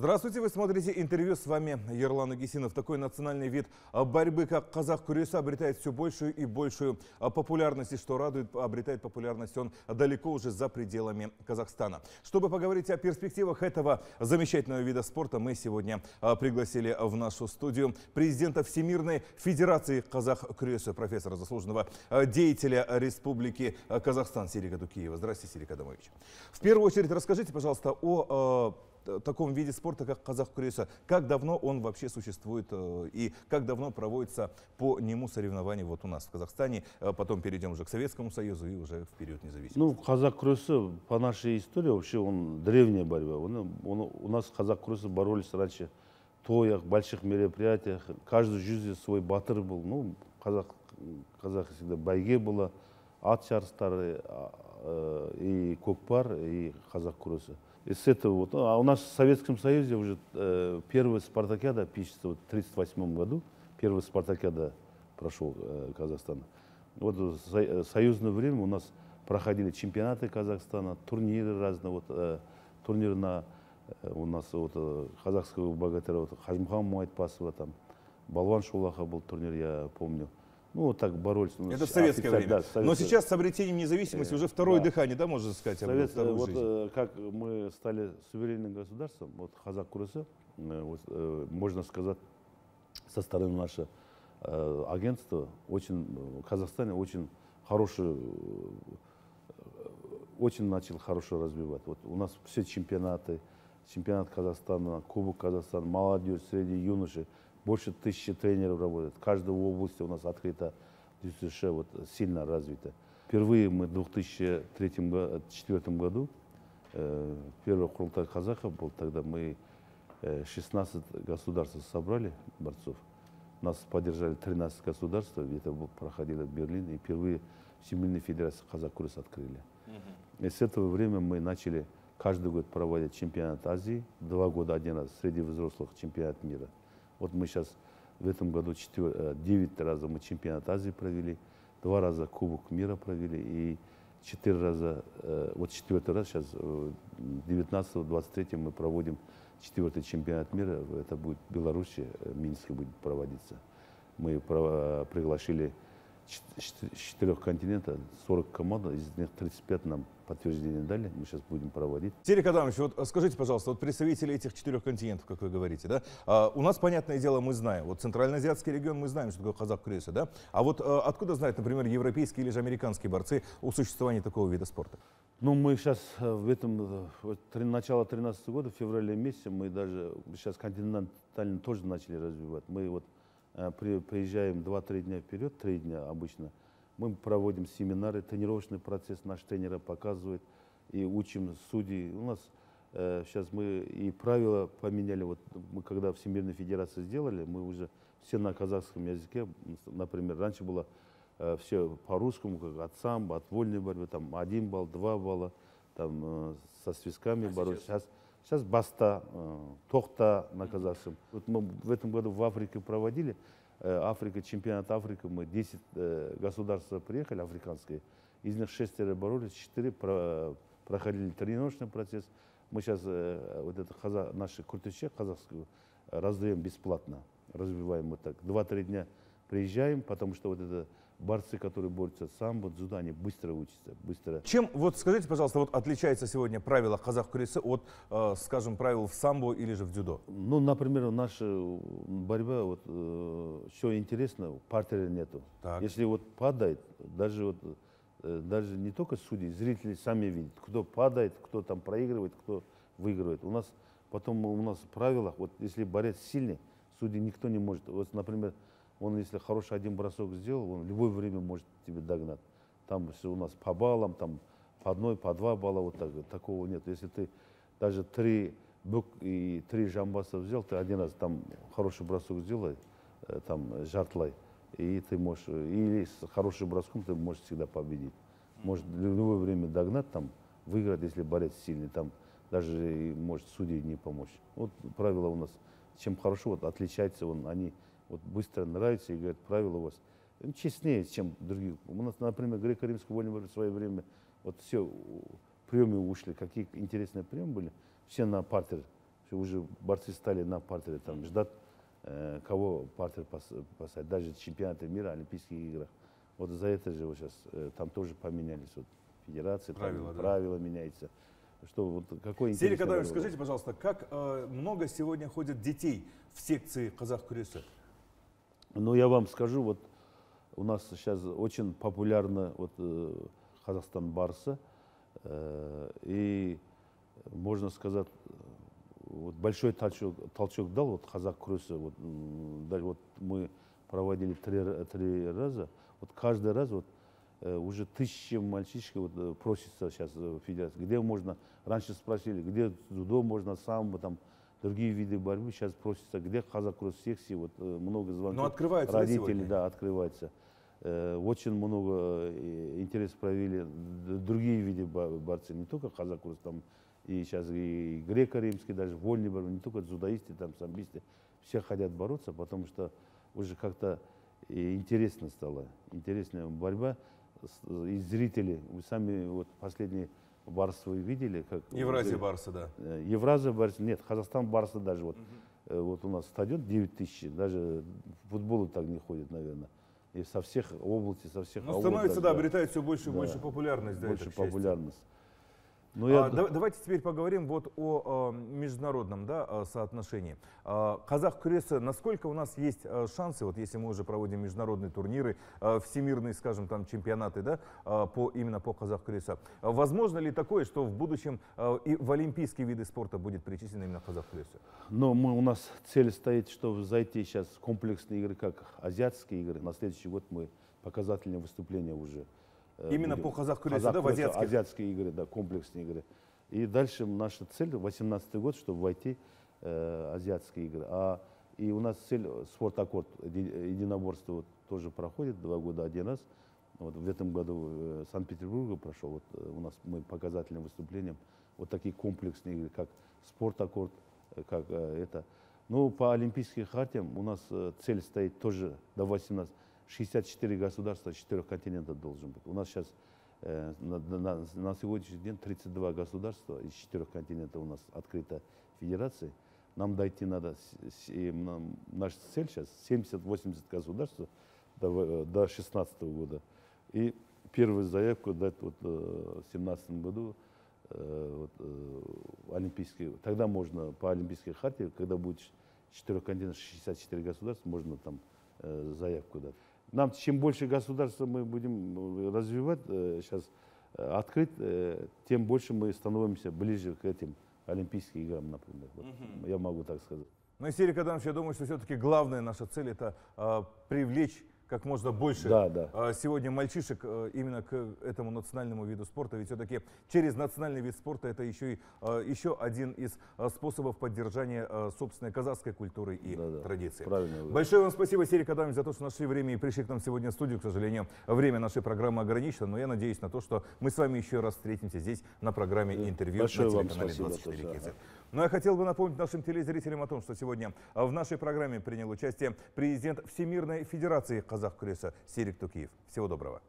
Здравствуйте, вы смотрите интервью. С вами Ерлан Агисинов. Такой национальный вид борьбы, как казах курюса, обретает все большую и большую популярность. И что радует, обретает популярность он далеко уже за пределами Казахстана. Чтобы поговорить о перспективах этого замечательного вида спорта, мы сегодня а, пригласили в нашу студию президента Всемирной Федерации казах курюса, профессора заслуженного а, деятеля Республики Казахстан Сирика Дукиева. Здравствуйте, Сирик Адамович. В первую очередь расскажите, пожалуйста, о а, таком виде спорта, как казах курюса. Как давно он вообще существует э, и как давно проводится по нему соревнования вот у нас в Казахстане. Э, потом перейдем уже к Советскому Союзу и уже в период независимости. Ну, казах курюса по нашей истории вообще он древняя борьба. Он, он, у нас казах курюса боролись раньше в тоях, больших мероприятиях. Каждый жүзде свой батыр был. Ну, казах, казах всегда байге было, ат жарыстары э, и көкпар, и казах курюса. И с этого вот, а у нас в Советском Союзе уже э, первая спартакиада пишется вот, в 1938 году, первая спартакиада прошел э, Казахстан. Вот в э, союзное время у нас проходили чемпионаты Казахстана, турниры разные, вот э, турнир на э, у нас вот э, казахского богатыря вот, Хажимхан Муайтпасова там, Балван Шулаха был турнир, я помню. Ну, вот так боролись. Это в советское время. Да, советское. Но сейчас с обретением независимости э, уже второе да. дыхание, да, можно сказать, Совет, вот, жизнь. Э, как мы стали суверенным государством, вот Хазак Курысы, э, вот, можно сказать, со стороны нашего агентства, очень, в Казахстане очень хороший, очень начал хорошо развивать. Вот у нас все чемпионаты, чемпионат Казахстана, Кубок Казахстана, молодежь, среди юношей, больше тысячи тренеров работает. В каждой области у нас открыто ДЮСШ вот, сильно развито. Впервые мы в 2003-2004 году, э, первый Курултай казахов был, тогда мы э, 16 государств собрали борцов. Нас поддержали 13 государств, это проходило в Берлине, и впервые Всемирной Федерации казах курс открыли. И с этого времени мы начали каждый год проводить чемпионат Азии, два года один раз среди взрослых чемпионат мира – вот мы сейчас в этом году 4, 9 э, раза мы чемпионат Азии провели, два раза Кубок мира провели и четыре раза, э, вот четвертый раз сейчас, 19-23 э, мы проводим четвертый чемпионат мира, это будет Беларуси, в Минске будет проводиться. Мы пригласили четырех континентов 40 команд, из них 35 нам подтверждение дали, мы сейчас будем проводить. Терек Адамович, вот скажите, пожалуйста, вот представители этих четырех континентов, как вы говорите, да, а, у нас, понятное дело, мы знаем, вот Центральноазиатский регион, мы знаем, что такое казах крыса, да, а вот а, откуда знают, например, европейские или же американские борцы о существовании такого вида спорта? Ну, мы сейчас э, в этом, э, вот, начало 13 года, в феврале месяце, мы даже сейчас континентально тоже начали развивать. Мы вот приезжаем 2-3 дня вперед, 3 дня обычно, мы проводим семинары, тренировочный процесс наш тренера показывает и учим судей. У нас э, сейчас мы и правила поменяли. Вот мы когда Всемирной Федерации сделали, мы уже все на казахском языке, например, раньше было э, все по-русскому, как от самбо, от вольной борьбы, там один балл, два балла, там э, со свисками а боролись. Сейчас, Сейчас баста, э, тохта на казахском. Вот мы в этом году в Африке проводили, э, Африка, чемпионат Африки, мы 10 э, государств приехали, африканские, из них шестеро боролись, четыре проходили тренировочный процесс. Мы сейчас вот это казах, наши куртычи казахскую раздаем бесплатно, развиваем вот так. Два-три дня приезжаем, потому что вот это борцы, которые борются самбо, дзюдо, они быстро учатся, быстро. Чем, вот скажите, пожалуйста, вот отличается сегодня правило казах курисы от, э, скажем, правил в самбо или же в дзюдо? Ну, например, наша борьба, вот, э, что интересно, партера нету. Так. Если вот падает, даже вот, э, даже не только судьи, зрители сами видят, кто падает, кто там проигрывает, кто выигрывает. У нас потом у нас в правилах, вот если борец сильный, судьи никто не может. Вот, например, он, если хороший один бросок сделал, он в любое время может тебе догнать. Там все у нас по баллам, там по одной, по два балла, вот так, такого нет. Если ты даже три бук и три жамбаса взял, ты один раз там хороший бросок сделай, э, там жартлай, и ты можешь, или с хорошим броском ты можешь всегда победить. Может в любое время догнать, там, выиграть, если борец сильный, там даже может судьи не помочь. Вот правило у нас, чем хорошо, вот отличается он, они вот быстро нравится и говорят, правила у вас ну, честнее, чем другие. У нас, например, греко-римская вольная борьба в свое время, вот все приемы ушли, какие интересные приемы были, все на партер Всё, уже борцы стали на партере там ждать, э, кого партер пос- поставить. Даже чемпионаты мира, Олимпийских играх. Вот за это же вот сейчас э, там тоже поменялись вот федерации, там Правила, да. правила меняются. Что вот какой Адамович, разговор. скажите, пожалуйста, как э, много сегодня ходит детей в секции казах курюса? Ну, я вам скажу, вот у нас сейчас очень популярна вот, э, Казахстан Барса. э, и можно сказать, вот большой толчок, толчок дал вот казах крысы. Вот, вот мы проводили три, три раза. Вот каждый раз вот, уже тысячи мальчишек вот, э, просится сейчас в федерацию. Где можно, раньше спросили, где дзюдо можно, самбо, там, другие виды борьбы. Сейчас просится, где казах кросс секции. Вот, э, много звонков. Но открываются, да, Родители, да, открывается. Э, Очень много э, интерес проявили д- другие виды бо- борцы, не только казак кросс, там и сейчас и греко-римский, даже вольный борьба, не только дзюдоисты, там самбисты, все хотят бороться, потому что уже как-то интересно стало, интересная борьба. И зрители, вы сами вот последние барство видели, как Евразия уже- Барса, да. Э, Евразия Барса, нет, Казахстан Барса даже вот. Э, Вот у нас стадион 9 тысяч, даже футболу так не ходит, наверное. И со всех областей, со всех аулов становится, даже, да, обретает все больше и Да. больше популярность. Да, больше это, к счастью. Ну, А, я, да- давайте теперь поговорим вот о, э, международном да, соотношении. А, Казах Креса, насколько у нас есть э, шансы, вот если мы уже проводим международные турниры, э, всемирные, скажем, там чемпионаты, да, э, по, именно по Казах Креса, возможно ли такое, что в будущем э, и в олимпийские виды спорта будет причислен именно Казах Креса? но мы, у нас цель стоит, чтобы зайти сейчас в комплексные игры, как азиатские игры. На следующий год мы показательные выступления уже. Э, Именно будем. по Казах Креса, Казах да, в азиатских? азиатские игры, да, комплексные игры. И дальше наша цель 18 год, чтобы войти э, азиатские игры. А и у нас цель э, спорт-аккорд, еди- единоборство вот тоже проходит два года один раз. Вот в этом году э, Санкт-Петербурге прошел. Вот у нас мы показательным выступлением вот такие комплексные игры, как спорт-аккорд, как э, это. Ну, по олимпийским хартиям у нас цель стоит тоже до 18. 64 государства, 4 континентов должен быть. У нас сейчас э, на, на- на сегодняшний день 32 государства из 4 континентов у нас открыта федерация. Нам дойти надо, нам- наша цель сейчас 70-80 государств до 2016 года. И первую заявку дать вот, э, в 2017 году э, вот, э, олимпийские. Тогда можно по олимпийской харте, когда будет 4 континента, 64 государства, можно там э, заявку дать. Нам чем больше государств мы будем э, развивать сейчас, открыть, э, тем больше мы становимся ближе к этим Олимпийским играм, например. Вот Я могу так сказать. Ну и Серик Адамович, я думаю, что все-таки главная наша цель это э, привлечь как можно больше Да, да. э, сегодня мальчишек э, именно к этому национальному виду спорта. Ведь все-таки через национальный вид спорта это еще, и, э, еще один из способов поддержания собственной казахской культуры и Да, да. традиций. Правильно. Большое вам спасибо, Серик Адамович, за то, что нашли время и пришли к нам сегодня в студию. К сожалению, время нашей программы ограничено, но я надеюсь на то, что мы с вами еще раз встретимся здесь на программе интервью Большое на телеканале спасибо 24 тоже, KZ. ага. Но я хотел бы напомнить нашим телезрителям о том, что сегодня а, в нашей программе принял участие президент Всемирной Федерации казах Креса Серик Тукиев. Всего доброго.